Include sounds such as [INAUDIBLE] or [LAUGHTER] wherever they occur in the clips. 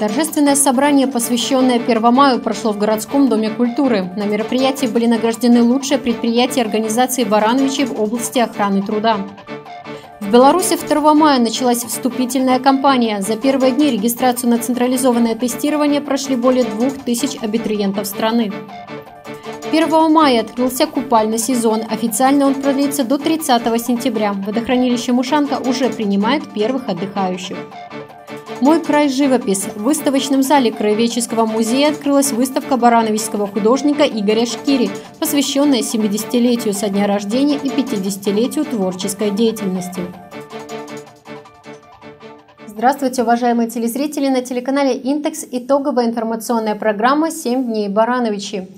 Торжественное собрание, посвященное 1 маю, прошло в городском доме культуры. На мероприятии были награждены лучшие предприятия организации Барановичей в области охраны труда. В Беларуси 2 мая началась вступительная кампания. За первые дни регистрацию на централизованное тестирование прошли более 2000 абитуриентов страны. 1 мая открылся купальный сезон. Официально он продлится до 30 сентября. Водохранилище Мушанка уже принимает первых отдыхающих. «Мой край живопись». В выставочном зале Краеведческого музея открылась выставка барановичского художника Игоря Шкири, посвященная 70-летию со дня рождения и 50-летию творческой деятельности. Здравствуйте, уважаемые телезрители! На телеканале «Интекс» итоговая информационная программа «7 дней Барановичи».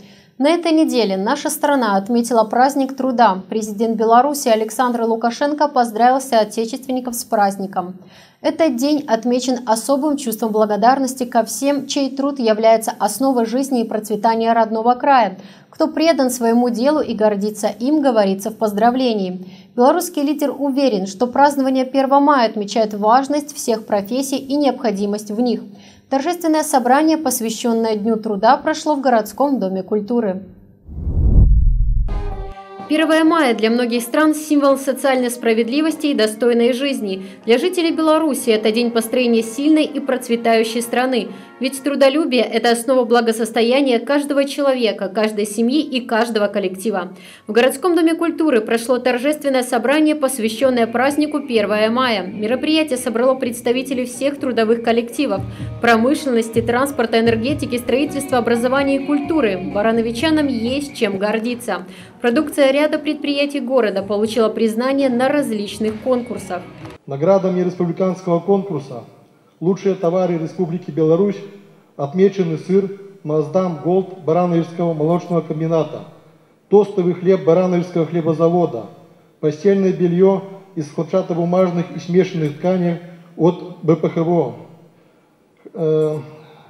На этой неделе наша страна отметила праздник труда. Президент Беларуси Александр Лукашенко поздравил отечественников с праздником. Этот день отмечен особым чувством благодарности ко всем, чей труд является основой жизни и процветания родного края. Кто предан своему делу и гордится им, говорится в поздравлении. Белорусский лидер уверен, что празднование 1 мая отмечает важность всех профессий и необходимость в них. Торжественное собрание, посвященное Дню труда, прошло в городском доме культуры. 1 мая для многих стран – символ социальной справедливости и достойной жизни. Для жителей Беларуси это день построения сильной и процветающей страны. Ведь трудолюбие – это основа благосостояния каждого человека, каждой семьи и каждого коллектива. В городском доме культуры прошло торжественное собрание, посвященное празднику 1 мая. Мероприятие собрало представителей всех трудовых коллективов – промышленности, транспорта, энергетики, строительства, образования и культуры. Барановичанам есть чем гордиться. Продукция ряда предприятий города получила признание на различных конкурсах. Наградами республиканского конкурса «Лучшие товары Республики Беларусь» отмечены сыр Маздам Голд Барановичского молочного комбината, тостовый хлеб Барановичского хлебозавода, постельное белье из хлопчатобумажных и смешанных тканей от БПХВО, э,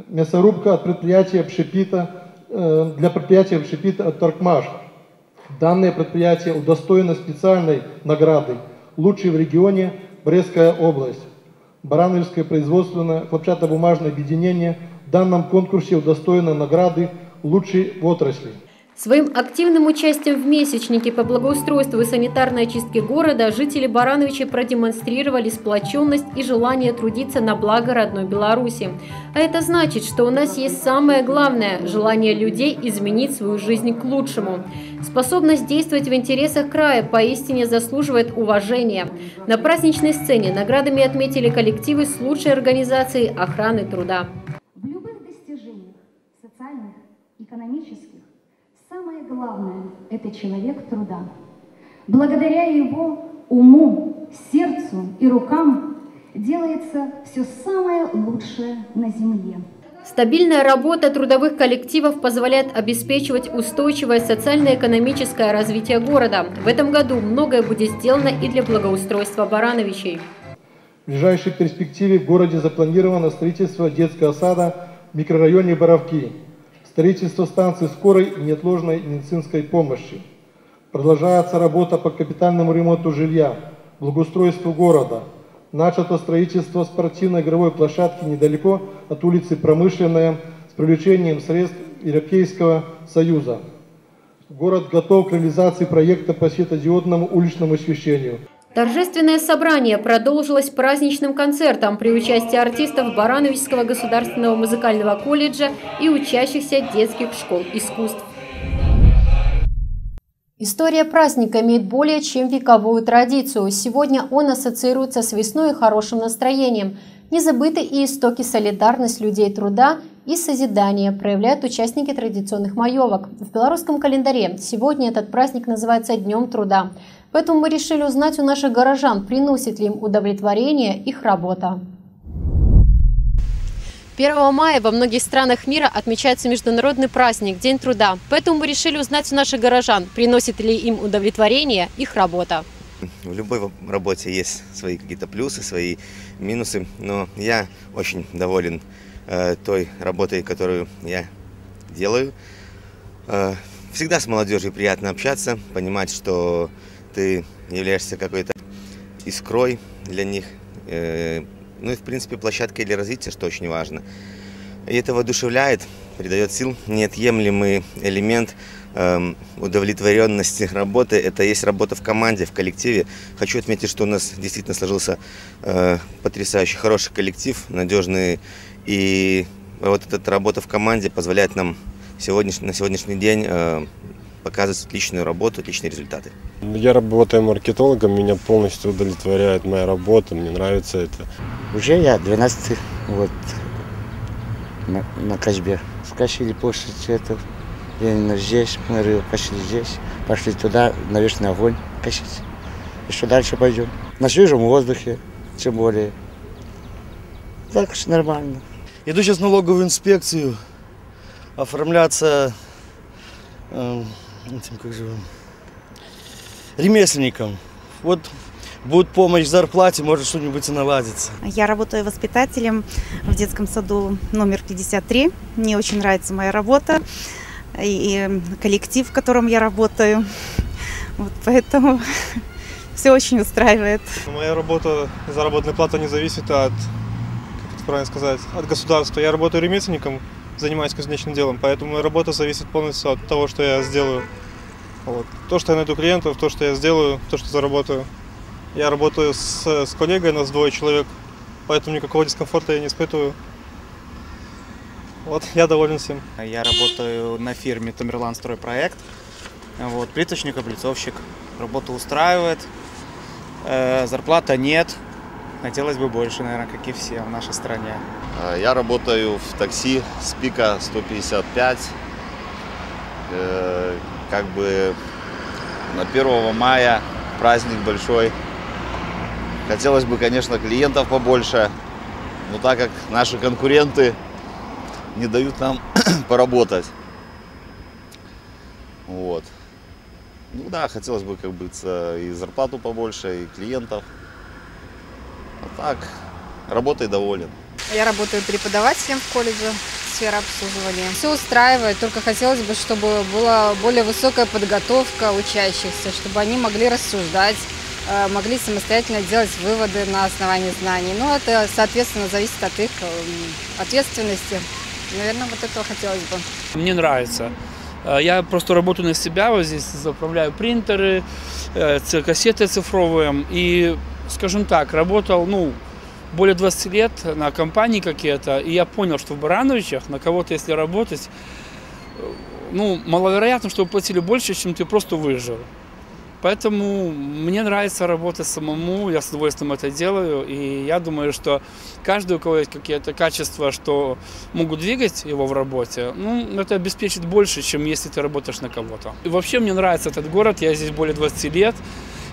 мясорубка от предприятия общепита, э, для предприятия общепита от Торкмаш – Данное предприятие удостоено специальной награды «Лучший в регионе Брестская область». Барановское производственное хлопчатобумажное объединение в данном конкурсе удостоено награды «Лучший в отрасли». Своим активным участием в месячнике по благоустройству и санитарной очистке города жители Барановича продемонстрировали сплоченность и желание трудиться на благо родной Беларуси. А это значит, что у нас есть самое главное – желание людей изменить свою жизнь к лучшему. Способность действовать в интересах края поистине заслуживает уважения. На праздничной сцене наградами отметили коллективы с лучшей организацией охраны труда. В любых достижениях социальных, экономических, главное – это человек труда. Благодаря его уму, сердцу и рукам делается все самое лучшее на земле. Стабильная работа трудовых коллективов позволяет обеспечивать устойчивое социально-экономическое развитие города. В этом году многое будет сделано и для благоустройства Барановичей. В ближайшей перспективе в городе запланировано строительство детского сада в микрорайоне Боровки – строительство станции скорой и неотложной медицинской помощи. Продолжается работа по капитальному ремонту жилья, благоустройству города. Начато строительство спортивной игровой площадки недалеко от улицы Промышленная с привлечением средств Европейского Союза. Город готов к реализации проекта по светодиодному уличному освещению – Торжественное собрание продолжилось праздничным концертом при участии артистов Барановичского государственного музыкального колледжа и учащихся детских школ искусств. История праздника имеет более чем вековую традицию. Сегодня он ассоциируется с весной и хорошим настроением. Не забыты и истоки солидарность людей труда и созидания проявляют участники традиционных маевок. В белорусском календаре сегодня этот праздник называется Днем труда. Поэтому мы решили узнать у наших горожан, приносит ли им удовлетворение их работа. 1 мая во многих странах мира отмечается международный праздник – День труда. Поэтому мы решили узнать у наших горожан, приносит ли им удовлетворение их работа. В любой работе есть свои какие-то плюсы, свои минусы, но я очень доволен э, той работой, которую я делаю. Э, всегда с молодежью приятно общаться, понимать, что ты являешься какой-то искрой для них, э, ну и в принципе площадкой для развития, что очень важно. И это воодушевляет, придает сил, неотъемлемый элемент э, удовлетворенности работы. Это есть работа в команде, в коллективе. Хочу отметить, что у нас действительно сложился э, потрясающий, хороший коллектив, надежный. И вот эта работа в команде позволяет нам сегодняш, на сегодняшний день э, показывать отличную работу, отличные результаты. Я работаю маркетологом, меня полностью удовлетворяет моя работа, мне нравится это. Уже я 12 вот на, на Кашбе. Скачали площадь это, Ленина здесь, мы пошли здесь, пошли туда, на вечный огонь косить. Еще дальше пойдем. На свежем воздухе, тем более. Так что нормально. Иду сейчас в налоговую инспекцию оформляться э, этим, как же, ремесленником. Вот будет помощь в зарплате, может что-нибудь и наладится. Я работаю воспитателем в детском саду номер 53. Мне очень нравится моя работа и коллектив, в котором я работаю. Вот поэтому [LAUGHS] все очень устраивает. Моя работа, заработная плата не зависит от, как это правильно сказать, от государства. Я работаю ремесленником, занимаюсь кузнечным делом, поэтому моя работа зависит полностью от того, что я сделаю. Вот. То, что я найду клиентов, то, что я сделаю, то, что заработаю. Я работаю с, с коллегой, нас двое человек, поэтому никакого дискомфорта я не испытываю. Вот, я доволен всем. Я работаю на фирме Тамерлан Стройпроект. Вот, плиточник, облицовщик. Работа устраивает. Э, зарплата нет. Хотелось бы больше, наверное, как и все в нашей стране. Я работаю в такси с пика 155. Э, как бы на 1 мая праздник большой. Хотелось бы, конечно, клиентов побольше, но так как наши конкуренты не дают нам [CLEARS THROAT] поработать. Вот. Ну да, хотелось бы, как бы, и зарплату побольше, и клиентов. А так, работой доволен. Я работаю преподавателем в колледже, сфера обслуживания. Все устраивает, только хотелось бы, чтобы была более высокая подготовка учащихся, чтобы они могли рассуждать, э, могли самостоятельно делать выводы на основании знаний. Но это, соответственно, зависит от их ответственности. Наверное, вот этого хотелось бы. Мне нравится. Э, я просто работаю на себя, вот здесь заправляю принтеры, э, кассеты цифровые. И, скажем так, работал, ну, более 20 лет на компании какие-то, и я понял, что в Барановичах на кого-то, если работать, э, ну, маловероятно, что платили больше, чем ты просто выжил. Поэтому мне нравится работать самому, я с удовольствием это делаю, и я думаю, что каждый, у кого есть какие-то качества, что могут двигать его в работе, ну, это обеспечит больше, чем если ты работаешь на кого-то. И вообще мне нравится этот город, я здесь более 20 лет,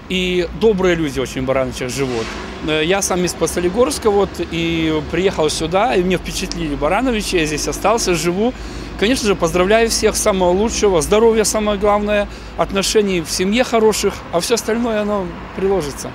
и добрые люди очень в Барановичах живут. Э, я сам из Посолигорска вот, и приехал сюда, и мне впечатлили Барановичи, я здесь остался, живу. Конечно же, поздравляю всех, самого лучшего, здоровья самое главное, отношений в семье хороших, а все остальное оно приложится.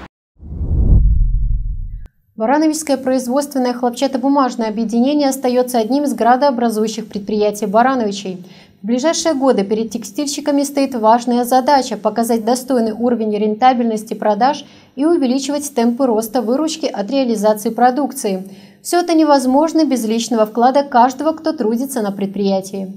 Барановичское производственное хлопчатобумажное объединение остается одним из градообразующих предприятий Барановичей. В ближайшие годы перед текстильщиками стоит важная задача – показать достойный уровень рентабельности продаж и увеличивать темпы роста выручки от реализации продукции. Все это невозможно без личного вклада каждого, кто трудится на предприятии.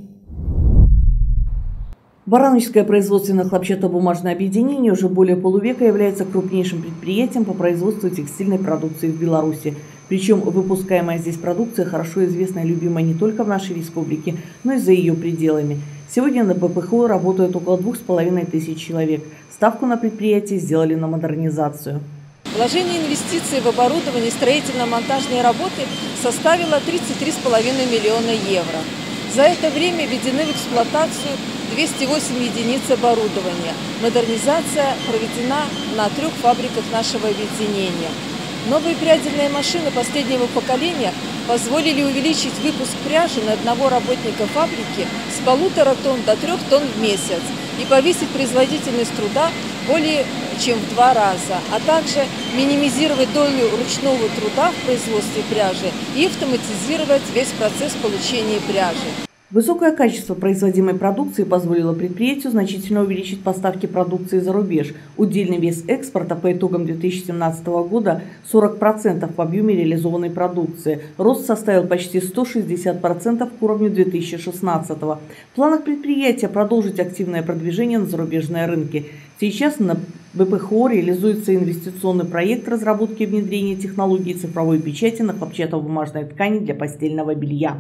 Барановичское производственное хлопчатобумажное объединение уже более полувека является крупнейшим предприятием по производству текстильной продукции в Беларуси. Причем выпускаемая здесь продукция хорошо известна и любима не только в нашей республике, но и за ее пределами. Сегодня на БПХО работают около двух с половиной тысяч человек. Ставку на предприятие сделали на модернизацию. Вложение инвестиций в оборудование и строительно-монтажные работы составило 33,5 миллиона евро. За это время введены в эксплуатацию 208 единиц оборудования. Модернизация проведена на трех фабриках нашего объединения. Новые прядельные машины последнего поколения позволили увеличить выпуск пряжи на одного работника фабрики с полутора тонн до трех тонн в месяц и повысить производительность труда более чем в два раза, а также минимизировать долю ручного труда в производстве пряжи и автоматизировать весь процесс получения пряжи. Высокое качество производимой продукции позволило предприятию значительно увеличить поставки продукции за рубеж. Удельный вес экспорта по итогам 2017 года 40% в объеме реализованной продукции. Рост составил почти 160% к уровню 2016. В планах предприятия продолжить активное продвижение на зарубежные рынки. Сейчас на БПХО реализуется инвестиционный проект разработки и внедрения технологий цифровой печати на хлопчатобумажной ткани для постельного белья.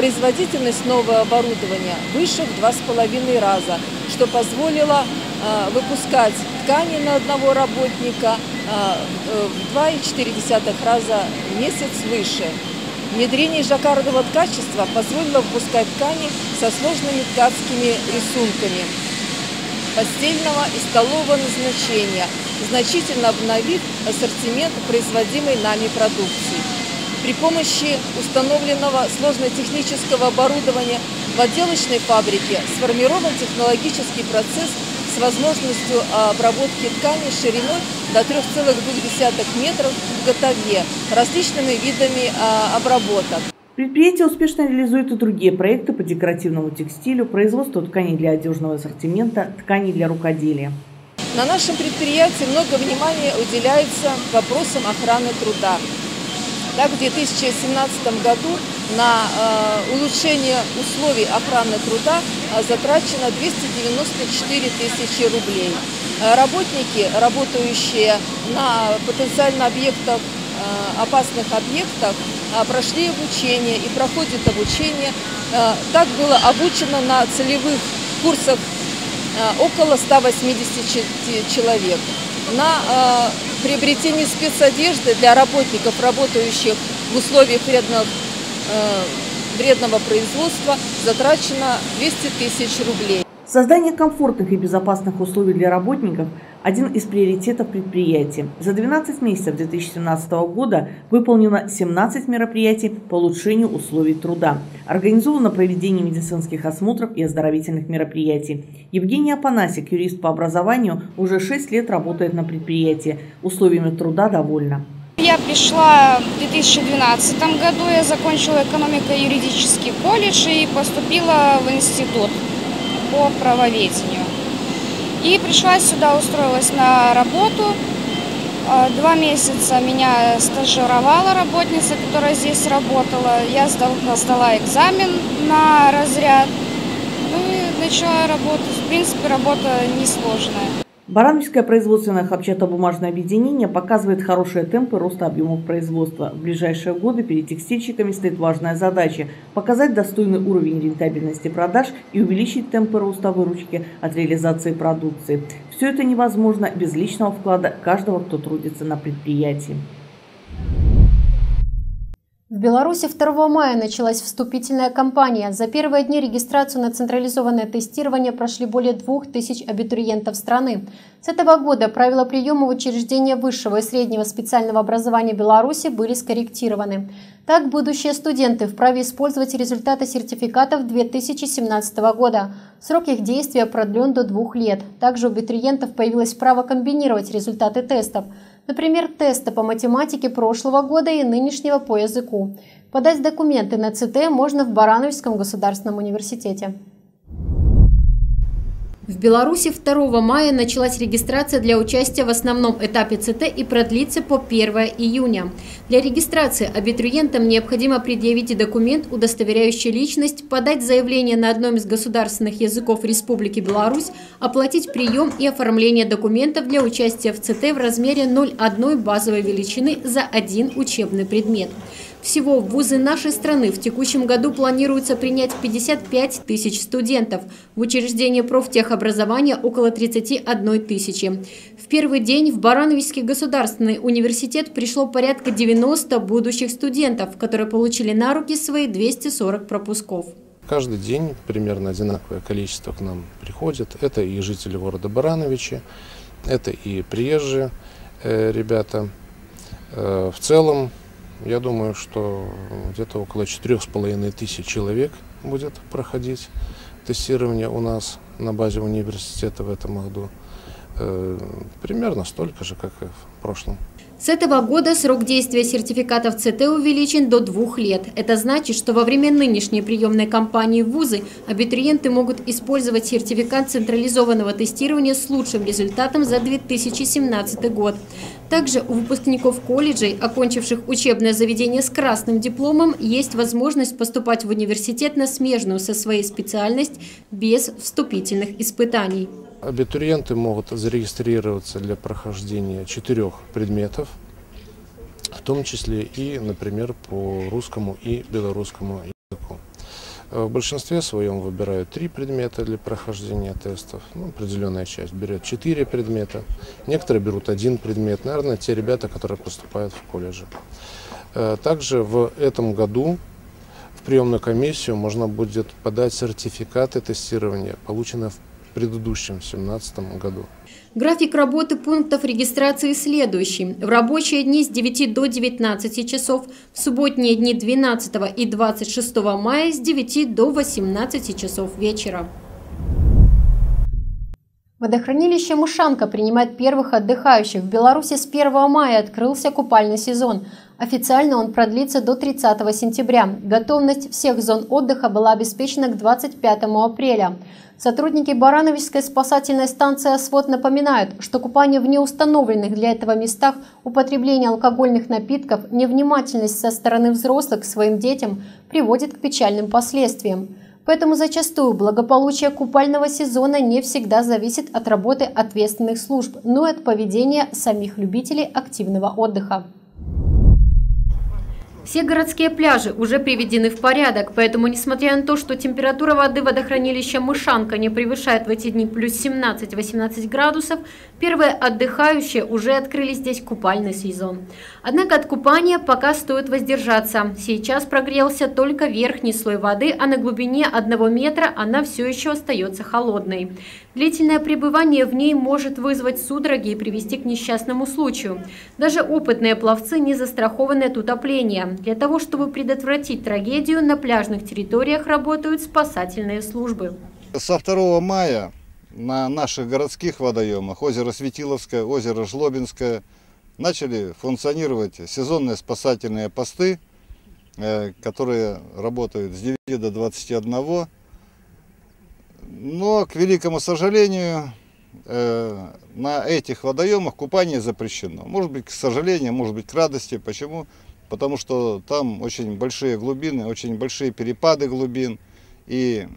Производительность нового оборудования выше в два с половиной раза, что позволило э, выпускать ткани на одного работника э, в 2,4 раза в месяц выше. Внедрение жаккардового качества позволило выпускать ткани со сложными ткацкими рисунками постельного и столового назначения, значительно обновив ассортимент производимой нами продукции. При помощи установленного сложно-технического оборудования в отделочной фабрике сформирован технологический процесс с возможностью обработки ткани шириной до 3,2 метров в готове различными видами а, обработок. Предприятие успешно реализует и другие проекты по декоративному текстилю, производству тканей для одежного ассортимента, тканей для рукоделия. На нашем предприятии много внимания уделяется вопросам охраны труда. Так, в 2017 году на э, улучшение условий охраны труда э, затрачено 294 тысячи рублей. Э, работники, работающие на потенциально объектах, опасных объектах, прошли обучение и проходят обучение. Так было обучено на целевых курсах около 180 человек. На приобретение спецодежды для работников, работающих в условиях вредных, э, вредного производства, затрачено 200 тысяч рублей. Создание комфортных и безопасных условий для работников – один из приоритетов предприятия. За 12 месяцев 2017 года выполнено 17 мероприятий по улучшению условий труда. Организовано проведение медицинских осмотров и оздоровительных мероприятий. Евгений Апанасик, юрист по образованию, уже 6 лет работает на предприятии. Условиями труда довольна. Я пришла в 2012 году, я закончила экономико-юридический колледж и поступила в институт по правоведению. И пришла сюда, устроилась на работу. А, два месяца меня стажировала работница, которая здесь работала. Я сдала, сдала экзамен на разряд. Ну и начала работать. В принципе, работа несложная. Барановское производственное хлопчатобумажное объединение показывает хорошие темпы роста объемов производства. В ближайшие годы перед текстильщиками стоит важная задача – показать достойный уровень рентабельности продаж и увеличить темпы роста выручки от реализации продукции. Все это невозможно без личного вклада каждого, кто трудится на предприятии. В Беларуси 2 мая началась вступительная кампания. За первые дни регистрацию на централизованное тестирование прошли более 2000 абитуриентов страны. С этого года правила приема в учреждения высшего и среднего специального образования Беларуси были скорректированы. Так, будущие студенты вправе использовать результаты сертификатов 2017 года. Срок их действия продлен до двух лет. Также у абитуриентов появилось право комбинировать результаты тестов – Например, тесты по математике прошлого года и нынешнего по языку. Подать документы на ЦТ можно в Барановском государственном университете. В Беларуси 2 мая началась регистрация для участия в основном этапе ЦТ и продлится по 1 июня. Для регистрации абитуриентам необходимо предъявить документ, удостоверяющий личность, подать заявление на одном из государственных языков Республики Беларусь, оплатить прием и оформление документов для участия в ЦТ в размере 0,1 базовой величины за один учебный предмет. Всего в вузы нашей страны в текущем году планируется принять 55 тысяч студентов. В учреждение профтехобразования около 31 тысячи. В первый день в Барановичский государственный университет пришло порядка 90 будущих студентов, которые получили на руки свои 240 пропусков. Каждый день примерно одинаковое количество к нам приходит. Это и жители города Барановичи, это и приезжие э, ребята. Э, в целом я думаю, что где-то около четырех с половиной тысяч человек будет проходить тестирование у нас на базе университета в этом году. Э, примерно столько же, как и в прошлом. С этого года срок действия сертификатов ЦТ увеличен до двух лет. Это значит, что во время нынешней приемной кампании в ВУЗы абитуриенты могут использовать сертификат централизованного тестирования с лучшим результатом за 2017 год. Также у выпускников колледжей, окончивших учебное заведение с красным дипломом, есть возможность поступать в университет на смежную со своей специальность без вступительных испытаний. Абитуриенты могут зарегистрироваться для прохождения четырех предметов, в том числе и, например, по русскому и белорусскому языку. В большинстве своем выбирают три предмета для прохождения тестов. Ну, определенная часть берет четыре предмета. Некоторые берут один предмет. Наверное, те ребята, которые поступают в колледже. Э, также в этом году в приемную комиссию можно будет подать сертификаты тестирования, полученные в предыдущем, 2017 году. График работы пунктов регистрации следующий. В рабочие дни с 9 до 19 часов, в субботние дни 12 и 26 мая с 9 до 18 часов вечера. Водохранилище Мушанка принимает первых отдыхающих. В Беларуси с 1 мая открылся купальный сезон. Официально он продлится до 30 сентября. Готовность всех зон отдыха была обеспечена к 25 апреля. Сотрудники Барановичской спасательной станции «Освод» напоминают, что купание в неустановленных для этого местах, употребление алкогольных напитков, невнимательность со стороны взрослых к своим детям приводит к печальным последствиям. Поэтому зачастую благополучие купального сезона не всегда зависит от работы ответственных служб, но и от поведения самих любителей активного отдыха. Все городские пляжи уже приведены в порядок, поэтому, несмотря на то, что температура воды водохранилища Мышанка не превышает в эти дни плюс 17-18 градусов, первые отдыхающие уже открыли здесь купальный сезон. Однако от купания пока стоит воздержаться. Сейчас прогрелся только верхний слой воды, а на глубине одного метра она все еще остается холодной. Длительное пребывание в ней может вызвать судороги и привести к несчастному случаю. Даже опытные пловцы не застрахованы от утопления. Для того, чтобы предотвратить трагедию, на пляжных территориях работают спасательные службы. Со 2 мая на наших городских водоемах, озеро Светиловское, озеро Жлобинское, начали функционировать сезонные спасательные посты, э, которые работают с 9 до 21 но, к великому сожалению, э, на этих водоемах купание запрещено. Может быть, к сожалению, может быть, к радости. Почему? Потому что там очень большие глубины, очень большие перепады глубин. И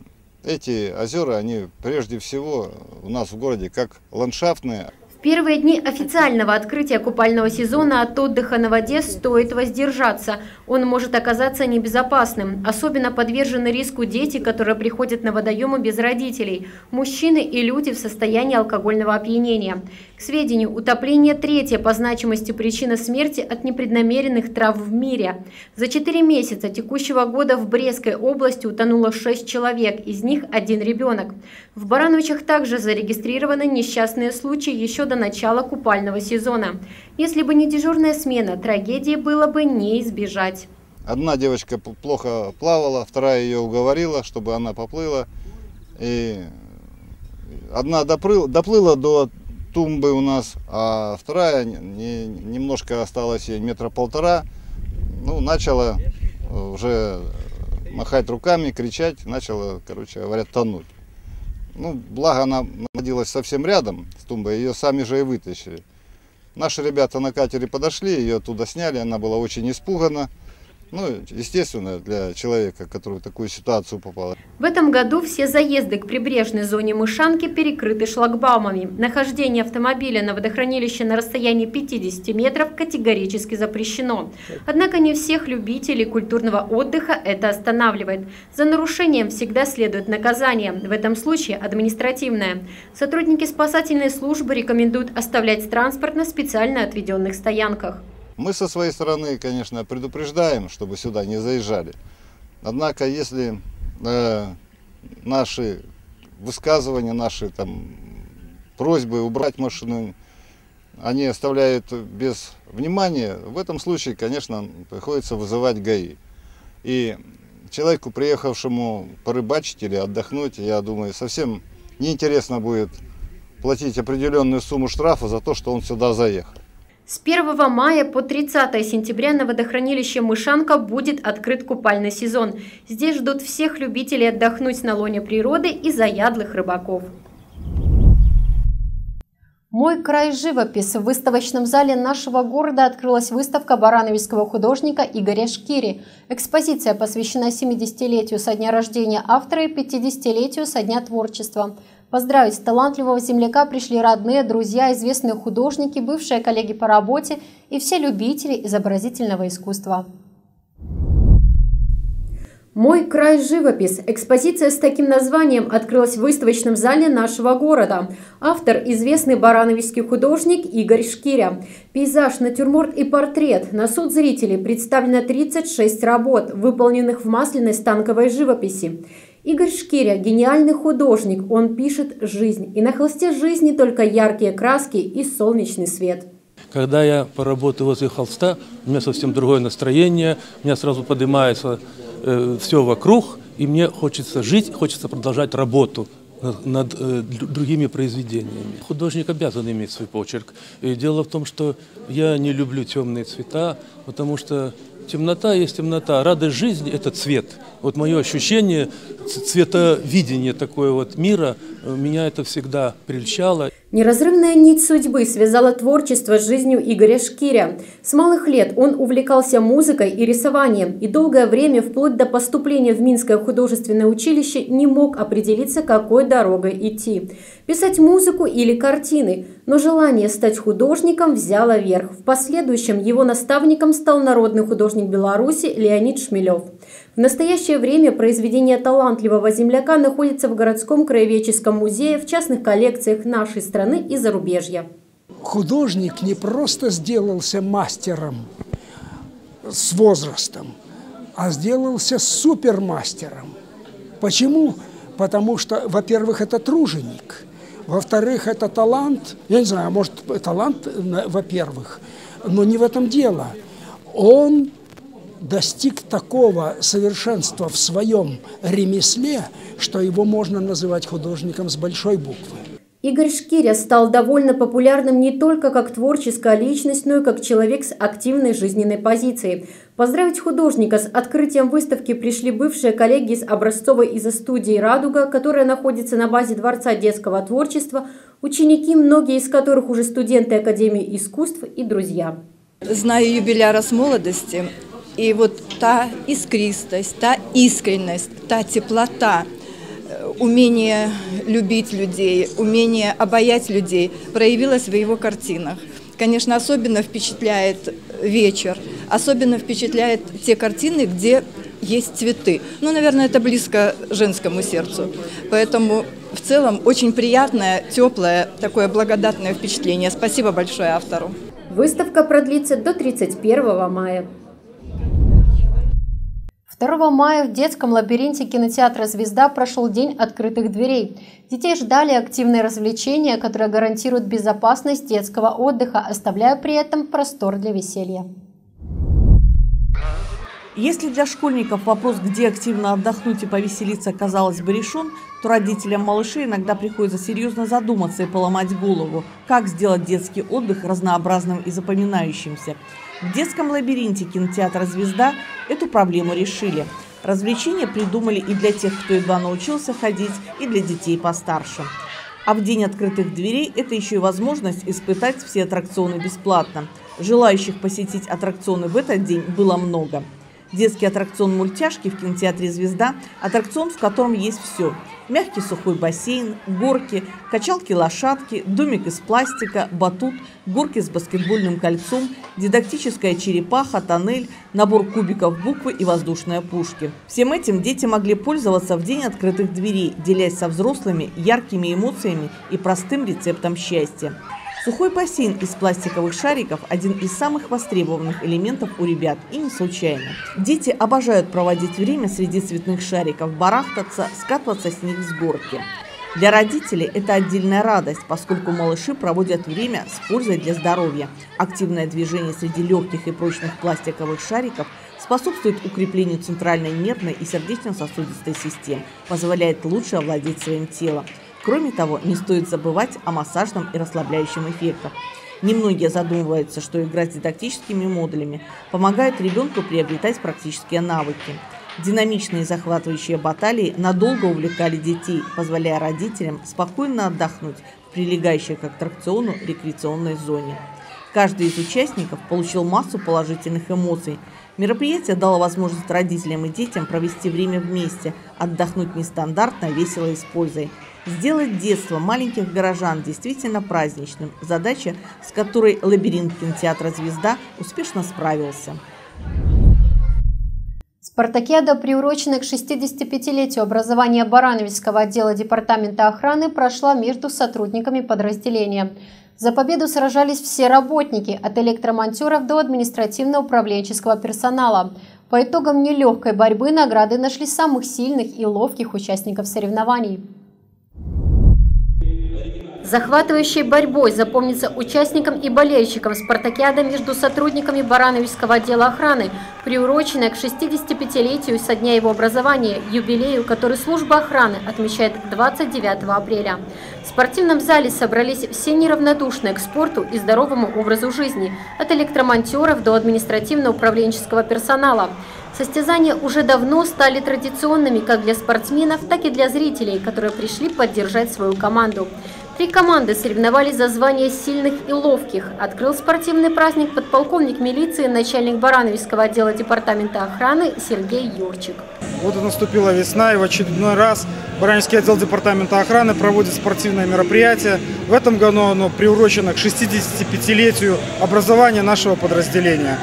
эти озера, они прежде всего у нас в городе как ландшафтные, первые дни официального открытия купального сезона от отдыха на воде стоит воздержаться. Он может оказаться небезопасным. Особенно подвержены риску дети, которые приходят на водоемы без родителей, мужчины и люди в состоянии алкогольного опьянения. Сведению, утопление – третья по значимости причина смерти от непреднамеренных трав в мире. За четыре месяца текущего года в Брестской области утонуло шесть человек, из них один ребенок. В Барановичах также зарегистрированы несчастные случаи еще до начала купального сезона. Если бы не дежурная смена, трагедии было бы не избежать. Одна девочка плохо плавала, вторая ее уговорила, чтобы она поплыла. И одна доплыла, доплыла до тумбы у нас, а вторая не, немножко осталась ей метра полтора. Ну, начала уже махать руками, кричать, начала, короче говоря, тонуть. Ну, благо она находилась совсем рядом с тумбой, ее сами же и вытащили. Наши ребята на катере подошли, ее оттуда сняли, она была очень испугана. Ну, естественно, для человека, который в такую ситуацию попал. В этом году все заезды к прибрежной зоне Мышанки перекрыты шлагбаумами. Нахождение автомобиля на водохранилище на расстоянии 50 метров категорически запрещено. Однако не всех любителей культурного отдыха это останавливает. За нарушением всегда следует наказание, в этом случае административное. Сотрудники спасательной службы рекомендуют оставлять транспорт на специально отведенных стоянках. Мы со своей стороны, конечно, предупреждаем, чтобы сюда не заезжали. Однако, если э, наши высказывания, наши там просьбы убрать машину, они оставляют без внимания, в этом случае, конечно, приходится вызывать ГАИ. И человеку, приехавшему порыбачить или отдохнуть, я думаю, совсем неинтересно будет платить определенную сумму штрафа за то, что он сюда заехал. С 1 мая по 30 сентября на водохранилище Мышанка будет открыт купальный сезон. Здесь ждут всех любителей отдохнуть на лоне природы и заядлых рыбаков. «Мой край живопись» в выставочном зале нашего города открылась выставка барановичского художника Игоря Шкири. Экспозиция посвящена 70-летию со дня рождения автора и 50-летию со дня творчества – Поздравить талантливого земляка пришли родные, друзья, известные художники, бывшие коллеги по работе и все любители изобразительного искусства. «Мой край живопись» – экспозиция с таким названием открылась в выставочном зале нашего города. Автор – известный барановичский художник Игорь Шкиря. Пейзаж, натюрморт и портрет. На суд зрителей представлено 36 работ, выполненных в масляной станковой живописи. Игорь Шкиря – гениальный художник, он пишет жизнь. И на холсте жизни только яркие краски и солнечный свет. Когда я поработаю возле холста, у меня совсем другое настроение, у меня сразу поднимается э, все вокруг, и мне хочется жить, хочется продолжать работу над, над э, другими произведениями. Художник обязан иметь свой почерк. И дело в том, что я не люблю темные цвета, потому что темнота есть темнота. Радость жизни – это цвет. Вот мое ощущение, цветовидение такое вот мира, меня это всегда прельщало. Неразрывная нить судьбы связала творчество с жизнью Игоря Шкиря. С малых лет он увлекался музыкой и рисованием, и долгое время, вплоть до поступления в Минское художественное училище, не мог определиться, какой дорогой идти – писать музыку или картины. Но желание стать художником взяло верх. В последующем его наставником стал народный художник Беларуси Леонид Шмелев. В настоящее время произведения талантливого земляка находятся в городском краеведческом музее, в частных коллекциях нашей страны и зарубежья. Художник не просто сделался мастером с возрастом, а сделался супермастером. Почему? Потому что, во-первых, это труженик, во-вторых, это талант, я не знаю, может, талант, во-первых, но не в этом дело. Он достиг такого совершенства в своем ремесле, что его можно называть художником с большой буквы. Игорь Шкиря стал довольно популярным не только как творческая личность, но и как человек с активной жизненной позицией. Поздравить художника с открытием выставки пришли бывшие коллеги из образцовой изо-студии «Радуга», которая находится на базе Дворца детского творчества, ученики, многие из которых уже студенты Академии искусств и друзья. Знаю юбиляра с молодости, и вот та искристость, та искренность, та теплота, э, умение любить людей, умение обаять людей проявилась в его картинах. Конечно, особенно впечатляет вечер, особенно впечатляет те картины, где есть цветы. Ну, наверное, это близко женскому сердцу. Поэтому в целом очень приятное, теплое, такое благодатное впечатление. Спасибо большое автору. Выставка продлится до 31 мая. 2 мая в детском лабиринте кинотеатра «Звезда» прошел День открытых дверей. Детей ждали активные развлечения, которые гарантируют безопасность детского отдыха, оставляя при этом простор для веселья. Если для школьников вопрос, где активно отдохнуть и повеселиться, казалось бы решен, то родителям малышей иногда приходится серьезно задуматься и поломать голову, как сделать детский отдых разнообразным и запоминающимся. В детском лабиринте кинотеатра «Звезда» эту проблему решили. Развлечения придумали и для тех, кто едва научился ходить, и для детей постарше. А в день открытых дверей это еще и возможность испытать все аттракционы бесплатно. Желающих посетить аттракционы в этот день было много. Детский аттракцион «Мультяшки» в кинотеатре «Звезда» – аттракцион, в котором есть все. Мягкий сухой бассейн, горки, качалки-лошадки, домик из пластика, батут, горки с баскетбольным кольцом, дидактическая черепаха, тоннель, набор кубиков буквы и воздушные пушки. Всем этим дети могли пользоваться в день открытых дверей, делясь со взрослыми яркими эмоциями и простым рецептом счастья. Сухой бассейн из пластиковых шариков – один из самых востребованных элементов у ребят, и не случайно. Дети обожают проводить время среди цветных шариков, барахтаться, скатываться с них с горки. Для родителей это отдельная радость, поскольку малыши проводят время с пользой для здоровья. Активное движение среди легких и прочных пластиковых шариков способствует укреплению центральной нервной и сердечно-сосудистой систем, позволяет лучше овладеть своим телом. Кроме того, не стоит забывать о массажном и расслабляющем эффектах. Немногие задумываются, что игра с дидактическими модулями помогает ребенку приобретать практические навыки. Динамичные и захватывающие баталии надолго увлекали детей, позволяя родителям спокойно отдохнуть в прилегающей к аттракциону рекреационной зоне. Каждый из участников получил массу положительных эмоций. Мероприятие дало возможность родителям и детям провести время вместе, отдохнуть нестандартно, весело и с пользой. Сделать детство маленьких горожан действительно праздничным – задача, с которой лабиринт кинотеатра «Звезда» успешно справился. Спартакиада, приуроченная к 65-летию образования Барановичского отдела Департамента охраны, прошла между сотрудниками подразделения. За победу сражались все работники, от электромонтеров до административно-управленческого персонала. По итогам нелегкой борьбы награды нашли самых сильных и ловких участников соревнований. Захватывающей борьбой запомнится участникам и болельщикам спартакиада между сотрудниками Барановичского отдела охраны, приуроченная к 65-летию со дня его образования, юбилею, который служба охраны отмечает 29 апреля. В спортивном зале собрались все неравнодушные к спорту и здоровому образу жизни, от электромонтеров до административно-управленческого персонала. Состязания уже давно стали традиционными как для спортсменов, так и для зрителей, которые пришли поддержать свою команду. Три команды соревновались за звание сильных и ловких. Открыл спортивный праздник подполковник милиции, начальник Барановичского отдела департамента охраны Сергей Юрчик. Вот и наступила весна, и в очередной раз Барановичский отдел департамента охраны проводит спортивное мероприятие. В этом году оно приурочено к 65-летию образования нашего подразделения.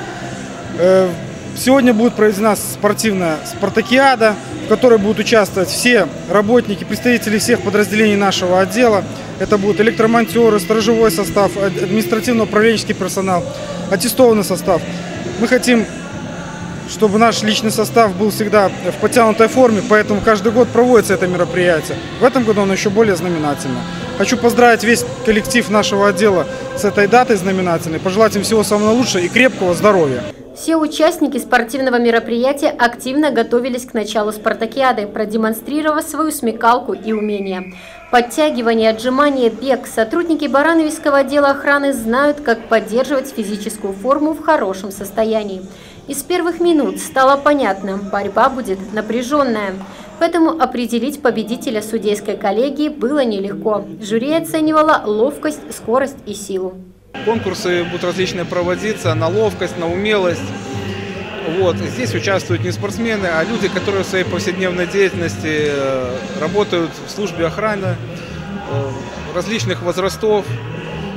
Сегодня будет проведена спортивная спартакиада, в которой будут участвовать все работники, представители всех подразделений нашего отдела. Это будут электромонтеры, сторожевой состав, административно-управленческий персонал, аттестованный состав. Мы хотим, чтобы наш личный состав был всегда в подтянутой форме, поэтому каждый год проводится это мероприятие. В этом году оно еще более знаменательно. Хочу поздравить весь коллектив нашего отдела с этой датой знаменательной, пожелать им всего самого лучшего и крепкого здоровья. Все участники спортивного мероприятия активно готовились к началу спартакиады, продемонстрировав свою смекалку и умения. Подтягивание, отжимание, бег. Сотрудники Барановичского отдела охраны знают, как поддерживать физическую форму в хорошем состоянии. Из первых минут стало понятно, борьба будет напряженная. Поэтому определить победителя судейской коллегии было нелегко. Жюри оценивало ловкость, скорость и силу. Конкурсы будут различные проводиться на ловкость, на умелость. Вот. Здесь участвуют не спортсмены, а люди, которые в своей повседневной деятельности э, работают в службе охраны э, различных возрастов.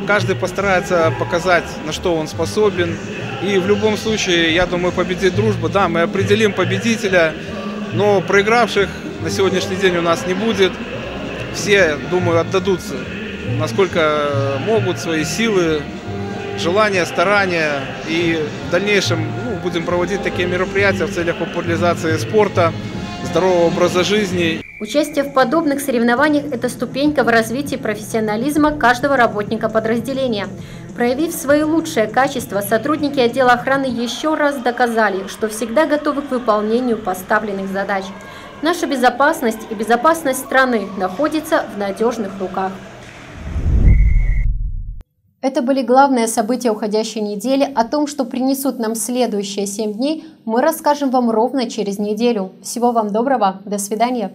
Каждый постарается показать, на что он способен. И в любом случае, я думаю, победит дружба. Да, мы определим победителя, но проигравших на сегодняшний день у нас не будет. Все, думаю, отдадутся насколько могут свои силы, желания, старания. И в дальнейшем ну, будем проводить такие мероприятия в целях популяризации спорта, здорового образа жизни. Участие в подобных соревнованиях – это ступенька в развитии профессионализма каждого работника подразделения. Проявив свои лучшие качества, сотрудники отдела охраны еще раз доказали, что всегда готовы к выполнению поставленных задач. Наша безопасность и безопасность страны находится в надежных руках. Это были главные события уходящей недели. О том, что принесут нам следующие семь дней, мы расскажем вам ровно через неделю. Всего вам доброго. До свидания.